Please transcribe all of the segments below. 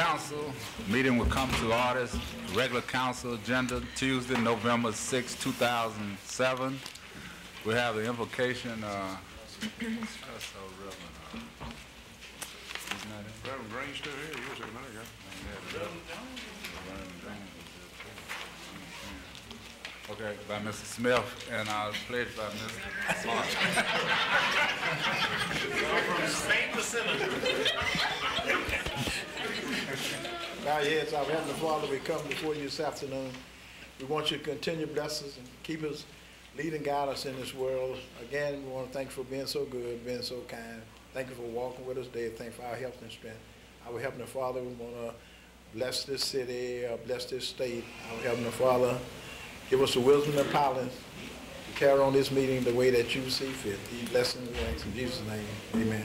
Council meeting will come to orders. Regular council agenda Tuesday, November 6, 2007. We have the invocation. uh, was. Okay, by Mr. Smith, and uh, pledged by Mr. Marshall. Bow your heads, our Heavenly Father, we come before you this afternoon. We want you to continue to bless us and keep us, lead and guide us in this world. Again, we want to thank you for being so good, being so kind. Thank you for walking with us today. Thank you for our health and strength. Our Heavenly Father, we want to bless this city, uh, bless this state. Our Heavenly Father, give us the wisdom and power to carry on this meeting the way that you see fit. These blessings we ask in Jesus' name. Amen.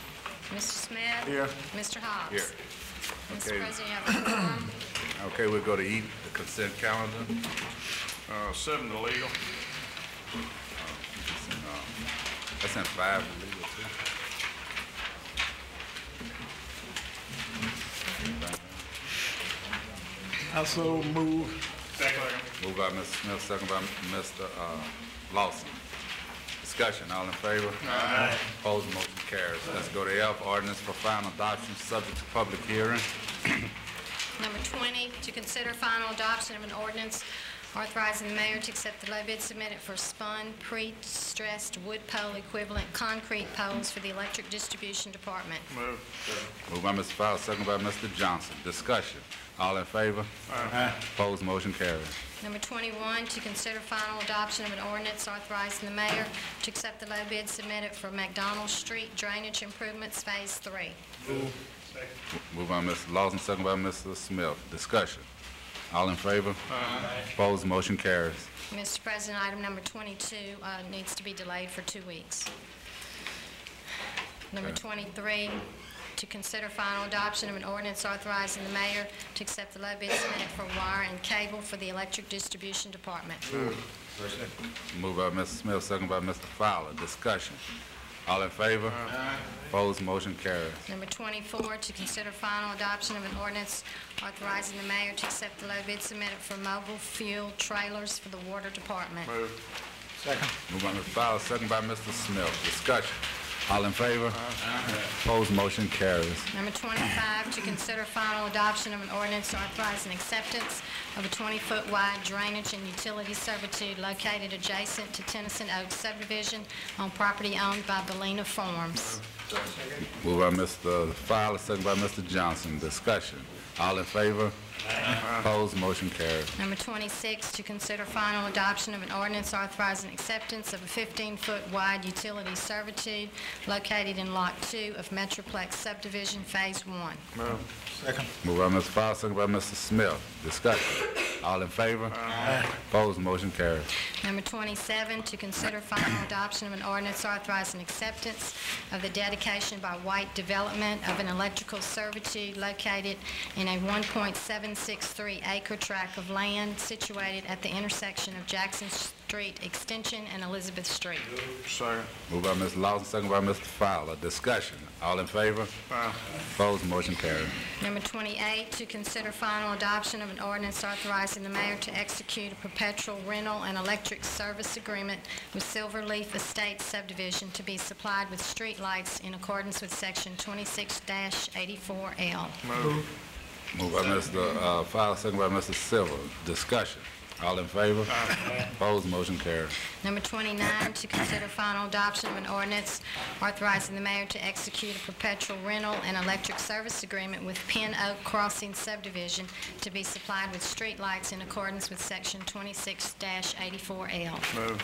Mr. Smith? Here. Mr. Hobbs? Here. Mr. Okay. President, you have a quorum. Okay, we'll go to E, the consent calendar. Uh, seven to legal. That's in five to legal too. I so move. Second. Moved by Mr. Smith, second by Mr. uh, Lawson. Discussion, all in favor? Aye. Opposed, motion carries. Let's go to F, ordinance for final adoption, subject to public hearing. Number 20, to consider final adoption of an ordinance authorizing the mayor to accept the low bid submitted for spun, pre-stressed wood pole equivalent concrete poles for the electric distribution department. Move. Moved by Mr. Fowler, second by Mr. Johnson. Discussion, all in favor? Aye. Opposed, motion carries. Number 21, to consider final adoption of an ordinance authorizing the mayor to accept the low bid submitted for McDonald Street drainage improvements Phase 3. Move, Moved by Mr. Lawson, second by Mr. Smith. Discussion, all in favor? Aye. Opposed, motion carries. Mr. President, item number 22 uh, needs to be delayed for two weeks. Number 23, to consider final adoption of an ordinance authorizing the mayor to accept the low bid submitted for wire and cable for the electric distribution department. Moved by Mr. Smith, second by Mr. Fowler. Discussion, all in favor? Aye. Opposed, motion carries. Number 24, to consider final adoption of an ordinance authorizing the mayor to accept the low bid submitted for mobile fuel trailers for the water department. Move. Second. Moved by Mr. Fowler, second by Mr. Smith. Discussion. All in favor? Opposed, motion carries. Number 25, to consider final adoption of an ordinance authorizing acceptance of a 20-foot wide drainage and utility servitude located adjacent to Tennyson Oaks subdivision on property owned by Belina Farms. Moved by Mr. Fowler, second by Mr. Johnson. Discussion. All in favor? Opposed, motion carries. Number 26, to consider final adoption of an ordinance authorizing acceptance of a 15-foot wide utility servitude located in Lot 2 of Metroplex subdivision Phase 1. Move. Second. Moved by Mr. Fowler, second by Mr. Smith. Discussion. All in favor? Aye. Opposed, motion carries. Number 27, to consider final adoption of an ordinance authorizing acceptance of the dedication by White Development of an electrical servitude located in a 1.763 acre tract of land situated at the intersection of Jackson Street Extension and Elizabeth Street. Second. Moved by Mr. Lawson, second by Mr. Fowler. Discussion. All in favor? Aye. Opposed, motion carried. Number 28, to consider final adoption of an ordinance authorizing the mayor to execute a perpetual rental and electric service agreement with Silverleaf Estates subdivision to be supplied with streetlights in accordance with Section 26-84L. Move. Moved by Mr. uh, Fowler, second by Mr. Silver. Discussion. All in favor? Opposed, motion carries. Number 29, to consider final adoption of an ordinance authorizing the mayor to execute a perpetual rental and electric service agreement with Pin Oak Crossing subdivision to be supplied with streetlights in accordance with Section 26-84L. Move.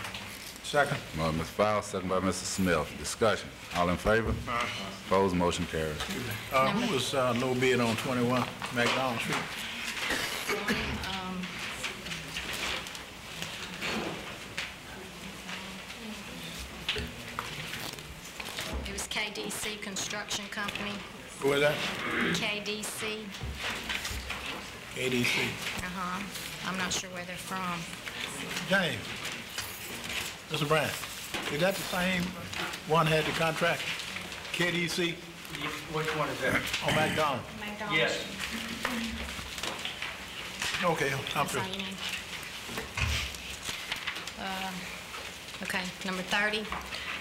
Second. By Ms. Fowles, second by Mr. Smith. Discussion. All in favor? Aye. Opposed, motion carries. Uh, who was, uh, low bid on twenty-one McDonald Street? It was KDC Construction Company, Who was that? KDC. ADC. Uh-huh. I'm not sure where they're from. James. Mr. Brand, is that the same one had the contract? KDC Which one is that? on McDonald? McDonald. Yes. Okay, I'm That's through. all you need. Uh, Okay, number 30,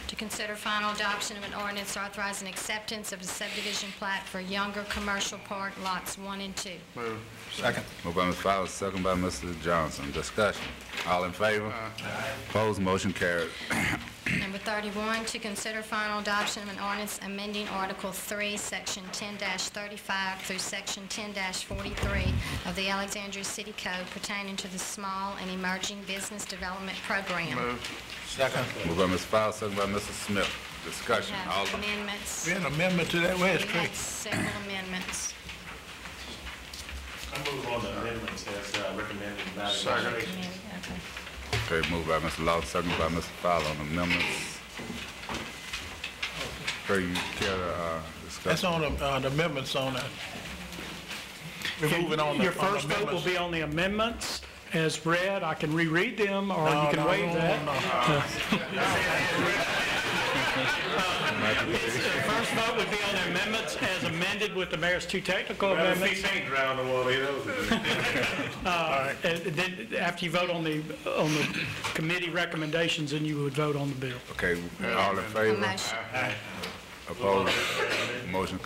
to consider final adoption of an ordinance authorizing acceptance of a subdivision plat for Younger Commercial Park Lots 1 and 2. Move. Second. Moved by Ms. Fowles, second by Mr. Johnson. Discussion. All in favor? Aye. Opposed, motion carries. Number 31, to consider final adoption of an ordinance amending Article 3, Section 10-35 through Section 10-43 of the Alexandria City Code pertaining to the Small and Emerging Business Development Program. Move. Second. Moved by Ms. Fowles, second by Mr. Smith. We Discussion. All, have amendments. We had an amendment to that West We Street. had several amendments. I move on the amendments as uh, recommended by the Second. Okay. okay, moved by Mr. Lawson, second by Mr. Fowler on amendments. Trey, you care to, uh, That's on the, uh, the amendments on that. We're moving on the Your on the first vote will amendments. be on the amendments as read. I can reread them, or No, you can no, waive no, that. no, no. The first vote would be on the amendments as amended with the mayor's two technical Well, amendments. he ain't drowned the water, he knows it. Uh, and then after you vote on the, on the committee recommendations, then you would vote on the bill. Okay, all in A favor? motion. Opposed? Motion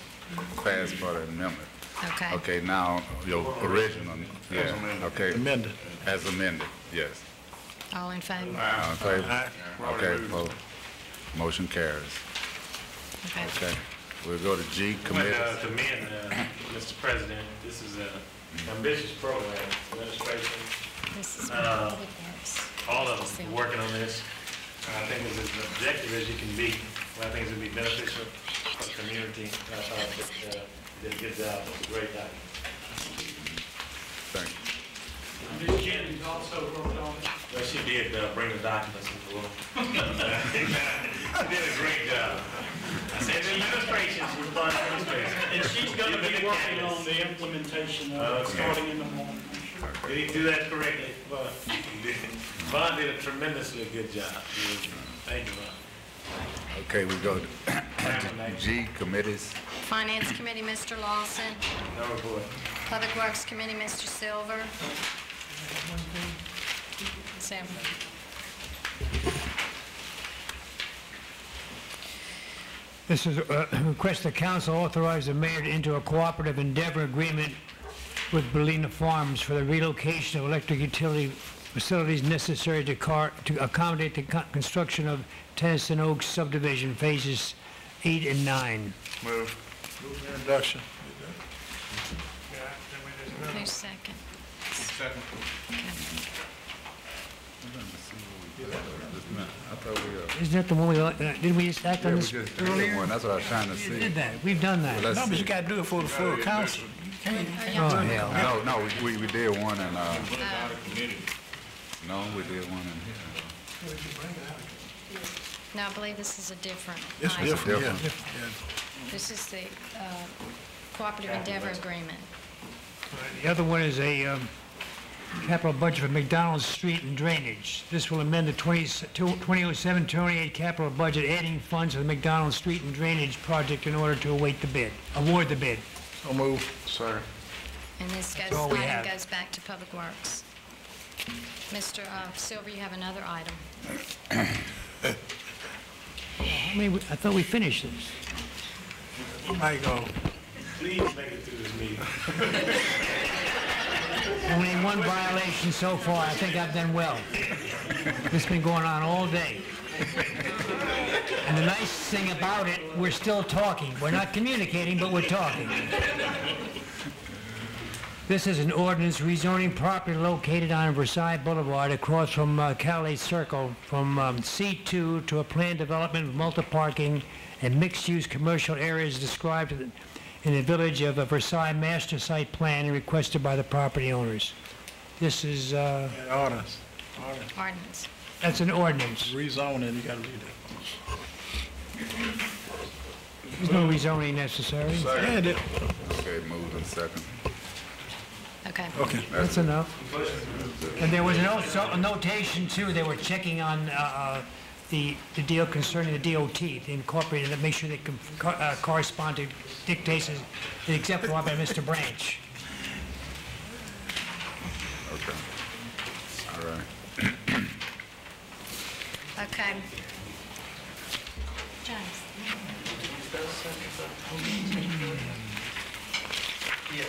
passed for the amendment. Okay. Okay, now, your original, yeah, okay, Amended. as amended, yes. All in favor? All in favor? Aye. Okay, opposed? Motion carries. Okay. Okay, we'll go to G, But uh, to amend, uh, Mr. President, this is an ambitious program, administration, This is Uh, Public Works. all of them working on this. And I think it's as objective as you can be. Well, I think it's gonna be beneficial for the community. I thought that, uh, did a good job, it's a great document. Thank you. Ms. Jennings also wrote on it. Well, she did uh, bring the documents in the room. She did a great job. I said the administration, she was on administration. And she's going to be working on the implementation of it, Okay. starting in the morning. Did he do that correctly? Well, he did. Vaughn did a tremendously good job. Thank you, Vaughn. Okay, we go to G, committees. Finance Committee, Mr. Lawson. No report. Public Works Committee, Mr. Silver. Seven. This is a request the council authorize the mayor to enter a cooperative endeavor agreement with Belina Farms for the relocation of electric utility facilities necessary to car, to accommodate the con- construction of Tennyson Oaks subdivision phases eight and nine. Move. Move the introduction. Who's second? Second. I thought we, uh, Isn't that the one we, uh, did we just act yeah, on we this just did earlier? one, that's what I was trying to We see. did that, we've done that. No, but you gotta do it for the full council. You can't. Oh, hell. No, no, we, we- we did one in, uh, no, we did one in here. No, I believe this is a different. It's item. different, yeah. different. This is the uh, Cooperative Endeavor Agreement. The other one is a um, capital budget for McDonald's Street and drainage. This will amend the 20 2007-28 capital budget, adding funds to the McDonald's Street and drainage project in order to await the bid, award the bid. So move. Sir. And this goes, all we item have. goes back to Public Works. Mr. uh, Silver, you have another item. I mean, I thought we finished this. Might go. Please make it through this meeting. Only one violation so far. I think I've done well. This has been going on all day. And the nice thing about it, we're still talking. We're not communicating, but we're talking. This is an ordinance rezoning property located on Versailles Boulevard across from uh, Calais Circle from um, C2 to a planned development of multi-parking and mixed-use commercial areas described in in the village of a Versailles master site plan requested by the property owners. This is, uh, Orders. Orders. Ordinance. that's an ordinance. Rezoning, you gotta read that. There's no rezoning necessary. Yeah, that- Okay, moved and second. Okay. Okay. That's enough. And there was a note- so- a notation too, they were checking on uh, uh, the the deal concerning the DOT, they incorporated it, make sure they com- co- uh, correspond to dictations except for by Mr. Branch. Okay. All right. Okay. James? Yes.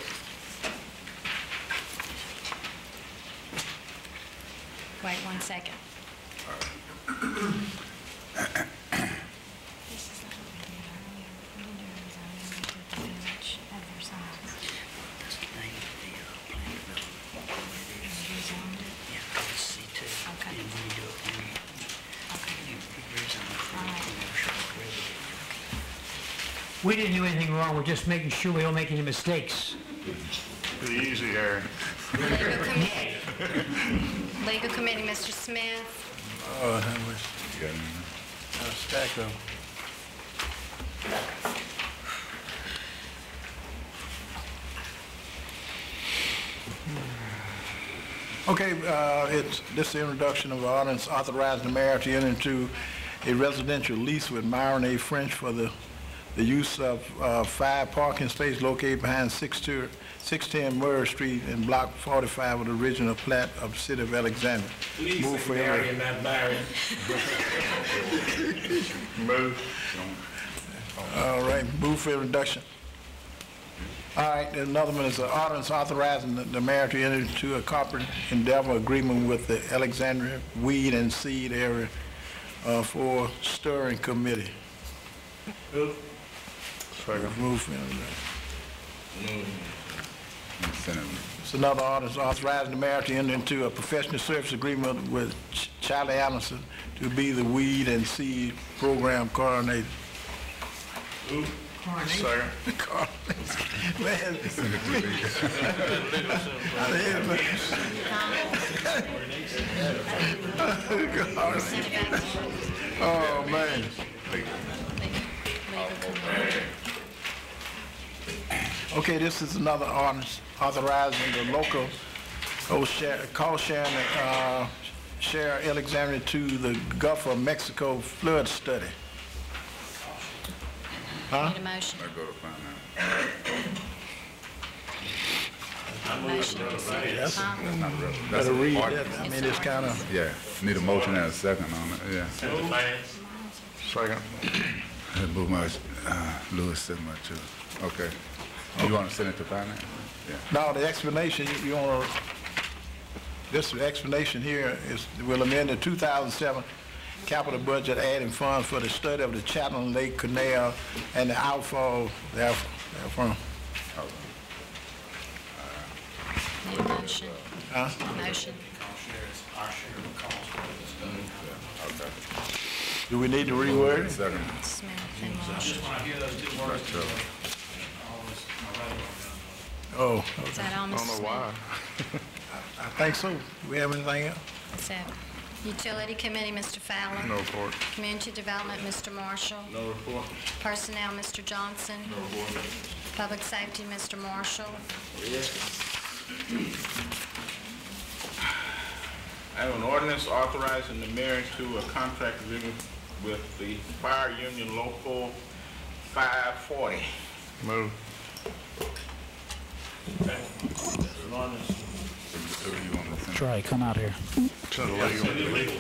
Wait one second. We didn't do anything wrong, we're just making sure we don't make any mistakes. The easy area. Legal. Legal committee, Mr. Smith. Oh, that was You got anything? a stack of. Okay, uh, it's, this is the introduction of ordinance authorizing the mayor to enter into a residential lease with Myron A. French for the, the use of, uh, five parking spaces located behind 610 610 Murray Street in Block 45 of the original plat of the city of Alexandria. Move for Marion, not Marion. Move. All right, move for introduction. All right, then another one is an ordinance authorizing the- the mayor to enter into a corporate endeavor agreement with the Alexandria Weed and Seed Area uh, for stirring committee. Move. Second. Move for introduction. Senator, It's another ordinance authorizing the mayor to enter into a professional service agreement with Ch- Charlie Allison to be the weed and seed program coordinator. Second. Man, Oh, man. Okay, this is another ordinance authorizing the local co-share, co-sharing, uh, share Alexandria to the Gulf of Mexico flood study. Need a motion. I go to finance. Motion. Huh? Not really. That's Better read part- that, I mean, it's kind of, Yeah, need a motion and a second on it, yeah. Send to finance. Second. Uh, Move my, uh, Louis signature. Okay. You want to send it to finance? Yeah. now, the explanation, you- you want to, this explanation here is, will amend the 2007 capital budget adding funds for the study of the Chatlin Lake Canal and the outfall theref- therefrom. Motion. Huh? Motion. Do we need to reword it? Second. Smith and Marshall. Trevor. Oh, Is that all, I Mr. don't know Smith? why. I think so. We have anything else? That's it. Utility Committee, Mr. Fowler. No report. Community Development, Mr. Marshall. No report. Personnel, Mr. Johnson. No report. Public Safety, Mr. Marshall. Yes. I have an ordinance authorizing the mayor to a contract agreement with the fire union local 540. Move. To send? Come out here. Send it legal.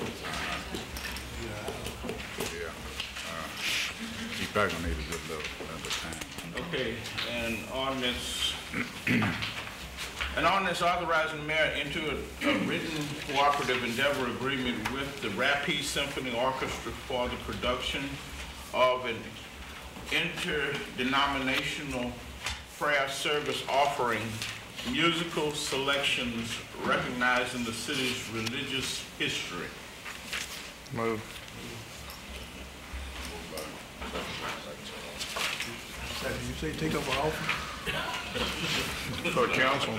You probably gonna need a good little, little time. Okay, and ordinance, an ordinance authorizing the mayor into a a written cooperative endeavor agreement with the Rapides Symphony Orchestra for the production of an interdenominational prayer service offering musical selections recognizing the city's religious history. Move. You say take up an office? For council,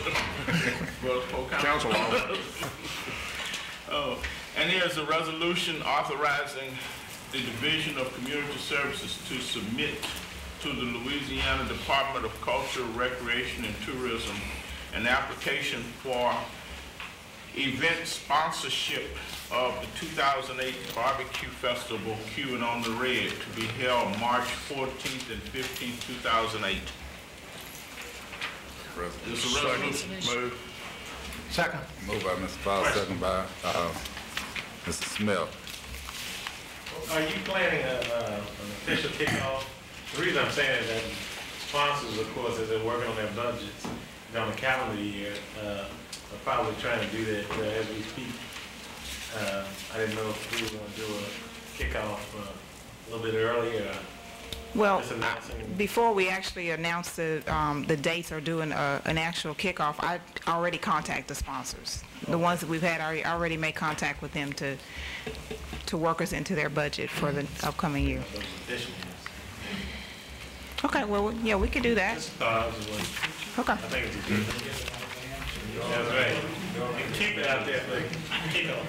Well, full council. council. Oh, and here's a resolution authorizing the Division of Community Services to submit to the Louisiana Department of Culture, Recreation, and Tourism an application for event sponsorship of the 2008 Barbecue Festival, Q and on the Red, to be held March 14th and 15th, 2008. This is a resolution. Move. Second. Moved by Mr. Fowler, second by, uh, Mr. Smith. Are you planning a, uh, an official kickoff? The reason I'm saying is that sponsors, of course, as they're working on their budgets, and on the calendar year, uh, are probably trying to do that uh, as we speak. Uh, I didn't know if we were gonna do a kickoff uh, a little bit earlier, Well, before we actually announce the, um, the dates or doing a, an actual kickoff, I already contact the sponsors. The ones that we've had, I already made contact with them to, to work us into their budget for the upcoming year. Those additions. Okay, well, yeah, we could do that. Just thought I was wondering. Okay. I think it's a good. That's right. And keep it out there for kickoff.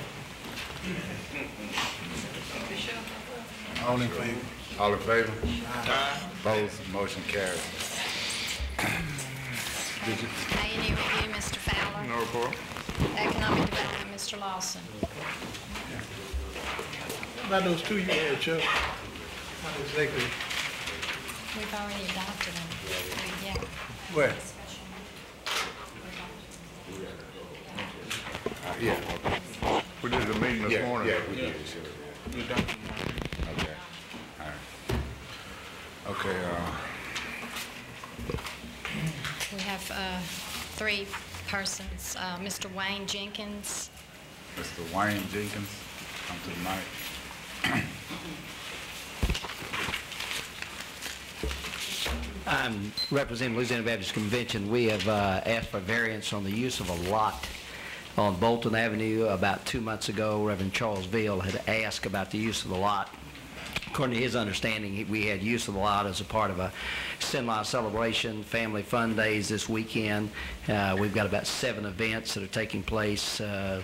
All in favor? All in favor? Opposed, motion carries. A and E review, Mr. Fowler. No report. Economic Development, Mr. Lawson. About those two you had, Chuck? Not exactly. We've already adopted them. Yeah. Where? Yeah, We did the meeting this yeah, morning. yeah, we did, sure. Okay, all right. Okay, uh, We have uh, three persons. Uh, Mr. Wayne Jenkins, Mr. Wayne Jenkins, come to the mic. I'm representing Louisiana Baptist Convention. We have uh, asked for variance on the use of a lot on Bolton Avenue. About two months ago, Reverend Charles Veal had asked about the use of the lot. According to his understanding, we had use of the lot as a part of a Sinai celebration, family fun days this weekend. Uh, We've got about seven events that are taking place uh,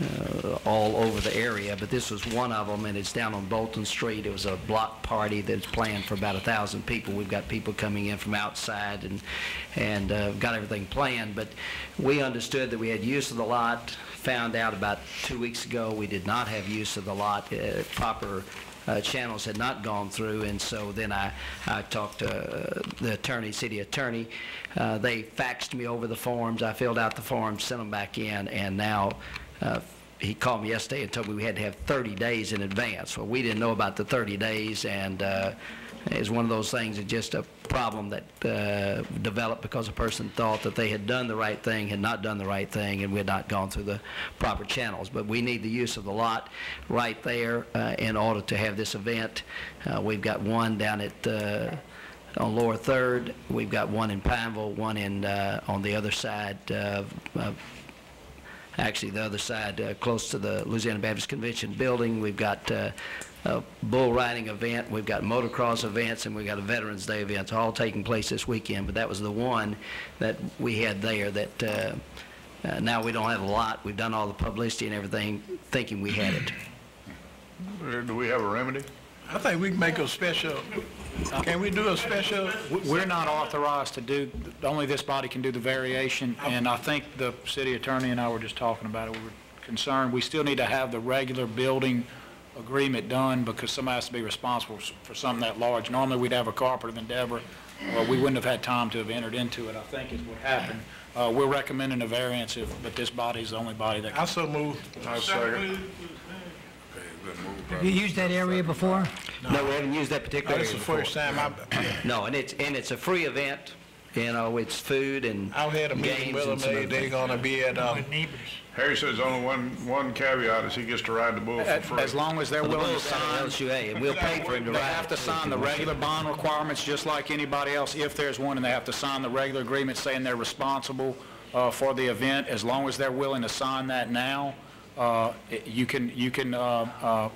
uh, all over the area, but this was one of them, and it's down on Bolton Street. It was a block party that's planned for about a 1,000 people. We've got people coming in from outside and, and uh, got everything planned, but we understood that we had use of the lot, found out about two weeks ago we did not have use of the lot. Uh, Proper uh, channels had not gone through, and so then I, I talked to uh, the attorney, city attorney. Uh, They faxed me over the forms, I filled out the forms, sent them back in, and now uh, he called me yesterday and told me we had to have 30 days in advance. Well, we didn't know about the 30 days, and uh, it's one of those things, that just a problem that uh, developed because a person thought that they had done the right thing, had not done the right thing, and we had not gone through the proper channels. But we need the use of the lot right there uh, in order to have this event. Uh, We've got one down at uh, on Lower Third. We've got one in Pineville, one in, uh, on the other side, uh, uh, actually the other side, uh, close to the Louisiana Baptist Convention building. We've got uh, a bull riding event, we've got motocross events, and we've got a Veterans Day event, all taking place this weekend. But that was the one that we had there that uh, uh, now we don't have a lot. We've done all the publicity and everything, thinking we had it. Do we have a remedy? I think we can make a special, can we do a special? We're not authorized to do, only this body can do the variation, and I think the city attorney and I were just talking about it. We were concerned, we still need to have the regular building agreement done because somebody has to be responsible for something that large. Normally, we'd have a cooperative endeavor, or we wouldn't have had time to have entered into it, I think is what happened. Uh, We're recommending a variance, if- but this body's the only body that I can. so move. I second. Okay, been moved by Have you used that area before? No, we haven't used that particular This area is the first before. time I, No, and it's, and it's a free event, you know, it's food and I've had a meeting games with and them, some they, other they things. gonna be at, um, Harry says only one, one caveat is he gets to ride the bull for free. As long as they're The willing to Bulls down sign at LSUA, and we'll pay for him to They ride. have to sign the regular bond requirements, just like anybody else, if there's one, and they have to sign the regular agreement saying they're responsible uh, for the event, as long as they're willing to sign that now, uh, you can, you can, uh, uh,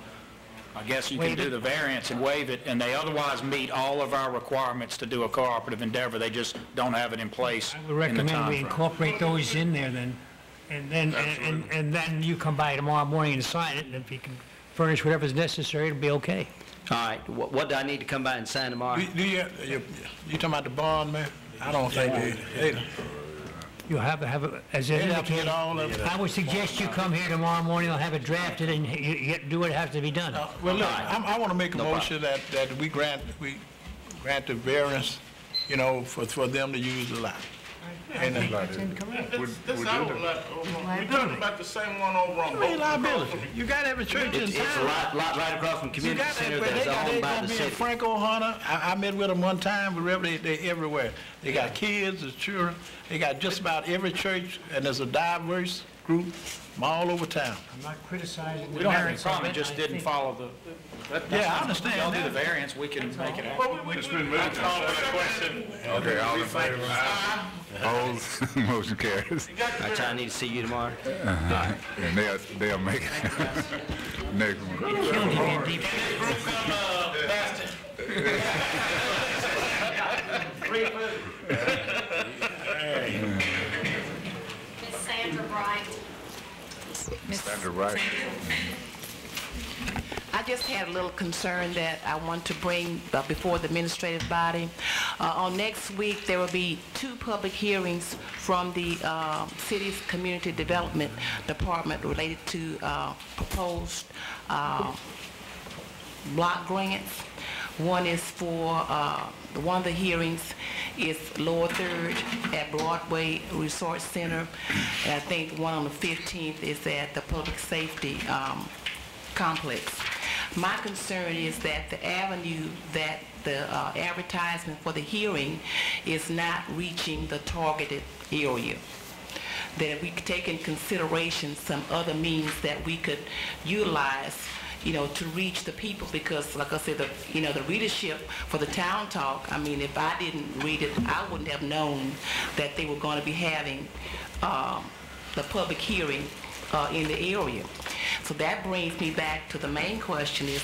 I guess you can Waive do it? the variance and waive it, and they otherwise meet all of our requirements to do a cooperative endeavor. They just don't have it in place I would in the recommend we timeframe. incorporate those in there then, and then, and, and- and then you come by tomorrow morning and sign it, and if you can furnish whatever's necessary, it'll be okay. All right, what what do I need to come by and sign tomorrow? Do you, you you talking about the bond, man? I don't think they, they, You'll have, have, it as they have indicated. all of it. I would suggest you come here tomorrow morning, I'll have it drafted, and you, you do what has to be done. Uh, Well, look, I'm- I want to make a No problem. motion that, that we grant, we grant the variance, you know, for, for them to use the lot. And, uh, This, this our lot, over- we talking about the same one over on I mean, Bolton. liability. You got every church in It's it's a town. lot, lot right across from Community got Center that's but they that's owned by the be city. Franco Hunter. I, I met with them one time, wherever they, they everywhere. They got kids, the children, they got just about every church, and there's a diverse group from all over town. I'm not criticizing We don't have any problem, it just didn't follow the... that- Yeah, I understand Y'all do that. the variance, we can make it happen. Well, we- we- It's we- been moved and Call for the question. Okay, all in favor? Opposed? Motion carries. That's how I need to see you tomorrow. Uh-huh. And they'll, they'll make it. Next one. Uh, Free food. Ms. Sandra Bright. Wright. I just had a little concern that I want to bring uh, before the administrative body. Uh, On next week, there will be two public hearings from the uh, city's Community Development Department related to uh, proposed uh, block grants. One is for, one of the hearings is Lower Third at Broadway Resort Center. And I think one on the 15th is at the Public Safety um, Complex. My concern is that the avenue that the uh, advertisement for the hearing is not reaching the targeted area that we take in consideration some other means that we could utilize, you know, to reach the people, because like I said, the, you know, the readership for the Town Talk, I mean, if I didn't read it, I wouldn't have known that they were going to be having um, the public hearing uh, in the area. So that brings me back to the main question is,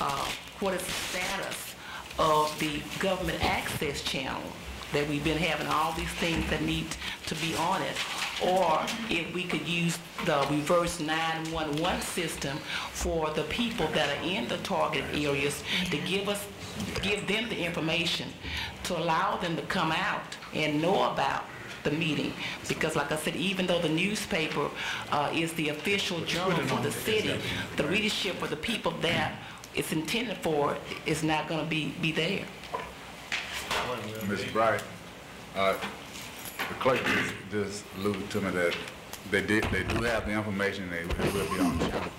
uh, what is the status of the government access channel that we've been having all these things that need to be on it, or if we could use the reverse 911 system for the people that are in the target areas to give us, give them the information, to allow them to come out and know about the meeting. Because like I said, even though the newspaper uh, is the official journal for the city, the readership for the people that it's intended for is not going to be, be there. Ms. Bright, uh, the clerk just- just alluded to me that they did, they do have the information, they it will be on Channel 4.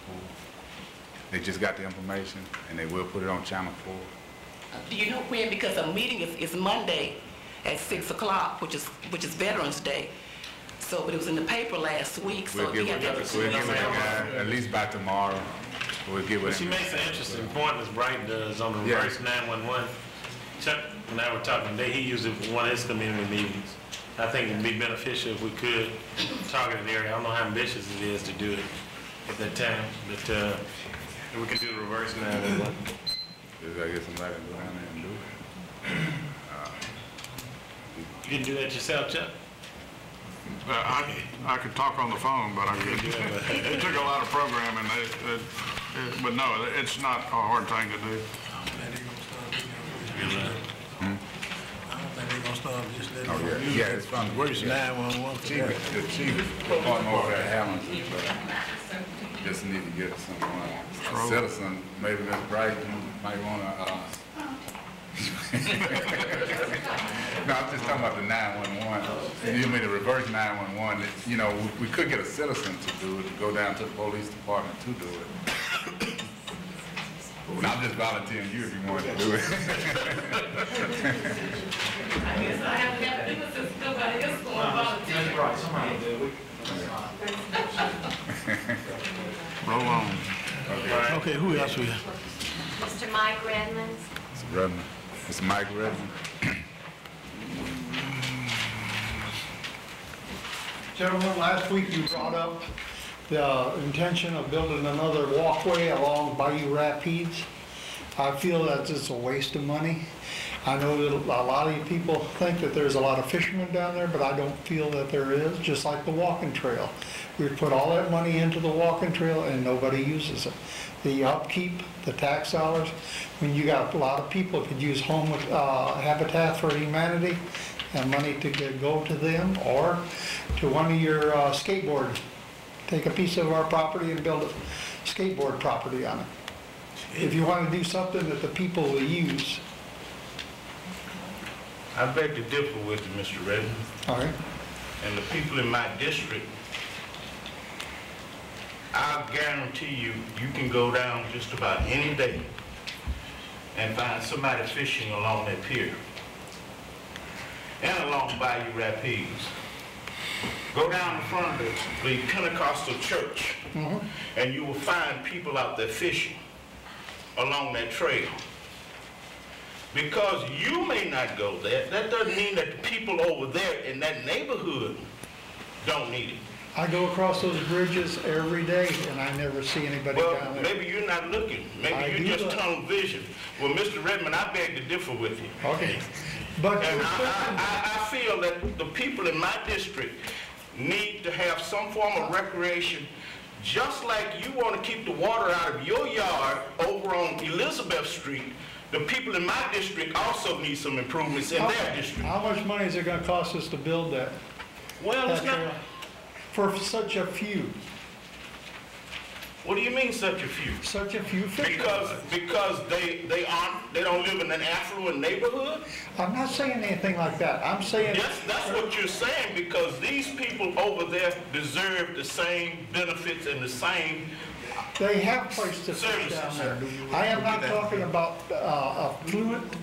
They just got the information, and they will put it on Channel 4. Do you know when? Because the meeting is, is Monday at 6 o'clock, which is, which is Veterans Day. So, but it was in the paper last week, so We'll we give have it, to... we'll give it, uh, at least by tomorrow, we'll give But she it. makes an interesting point, Ms. Bright does, on the Yeah. reverse 911. Chuck and I were talking today, he used it for one of his community meetings. I think it'd be beneficial if we could target an area. I don't know how ambitious it is to do it at that time, but uh, if we could do the reverse 911. Just gotta get somebody to go down there and do it. You didn't do that yourself, Chuck? Uh, I, I could talk on the phone, but I could, it took a lot of programming, it- it- it- but no, it's not a hard thing to do. I don't think they're gonna start just letting Oh, yeah, yeah, it's from the Worse yeah. 911 for Chief, that. the chief department over at Hamilton, but just need to get someone, a citizen, maybe Ms. Bright, you might wanna, uh, no, I'm just talking about the nine-one-one. You mean the reverse nine-one-one, you know, we, we could get a citizen to do it, to go down to the police department to do it. And I'm just volunteering you if you want to do it. Roll on. Okay, who else we have? Mr. Mike Redmond. Mr. Redmond, Mr. Mike Redmond. Gentlemen, last week you brought up the intention of building another walkway along Bayou Rapides. I feel that it's a waste of money. I know that a lot of people think that there's a lot of fishermen down there, but I don't feel that there is, just like the walking trail. We put all that money into the walking trail and nobody uses it. The upkeep, the tax dollars, when you got a lot of people could use home uh, Habitat for Humanity and money to go to them or to one of your uh, take a piece of our property and build a skateboard property on it. If you want to do something that the people will use, I beg to differ with you, Mr. Redmond, all right? and the people in my district. I guarantee you, you can go down just about any day and find somebody fishing along that pier and along Bayou Rapides. Go down in front of the the Pentecostal church, uh-huh. and you will find people out there fishing along that trail. Because you may not go there, that doesn't mean that the people over there in that neighborhood don't need it. I go across those bridges every day and I never see anybody Well, down there. maybe you're not looking. Maybe do you're just look. tunnel vision. Well, Mr. Redmond, I beg to differ with you. Okay, but And I, I, I- feel that the people in my district need to have some form of recreation, just like you want to keep the water out of your yard over on Elizabeth Street. The people in my district also need some improvements in their district. how much money is it gonna cost us to build that? Well, it's not. For such a few, what do you mean such a few? such a few fishermen. Because, because they, they aren't, they don't live in an affluent neighborhood? I'm not saying anything like that. I'm saying, Yes, that's what you're saying, because these people over there deserve the same benefits and the same, they have place to fish down there. I am not talking about uh, affluent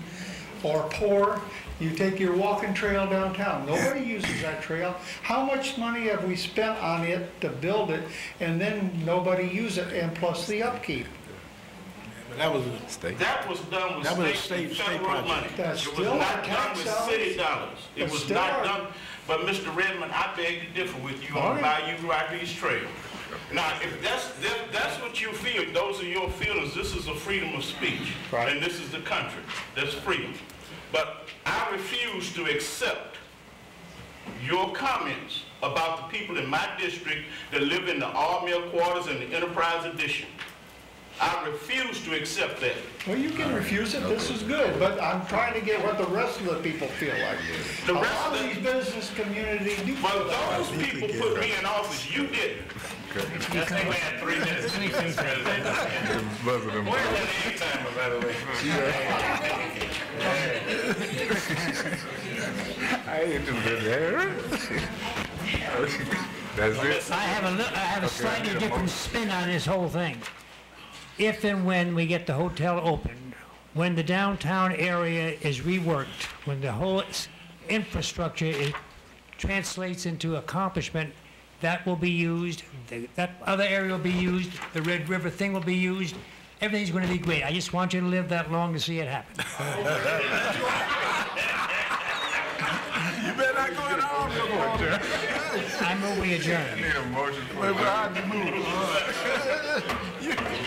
or poor. You take your walking trail downtown. Nobody uses that trail. How much money have we spent on it to build it and then nobody use it and plus the upkeep? But that was, a- State. that was done with That was a state and state- state federal project. money. That's It was still not done with dollars. city dollars. It That's was not our- done, but Mr. Redmond, I beg to differ with you on Okay. Bayou Rapides Trail. Now, if that's, that- that's what you feel, those are your feelings, this is a freedom of speech. Right. And this is the country, that's freedom. But I refuse to accept your comments about the people in my district that live in the All Mill Quarters and the Enterprise Edition. I refuse to accept that. Well, you can refuse it, this is good, but I'm trying to get what the rest of the people feel like. The rest of the- these business community do But those people put me in office, you didn't. That's they had three minutes. Buzzer them. Where's that egg timer, by the way? I ain't just been there. That's it? I have a, li- I have a Okay, I slightly need a different motion. spin on this whole thing. If and when we get the hotel opened, when the downtown area is reworked, when the whole s- infrastructure is, translates into accomplishment, that will be used, the- that other area will be used, the Red River thing will be used, everything's gonna be great. I just want you to live that long to see it happen. You better not go in the office no more. I move we adjourn. Need a motion for. Wait, how'd move?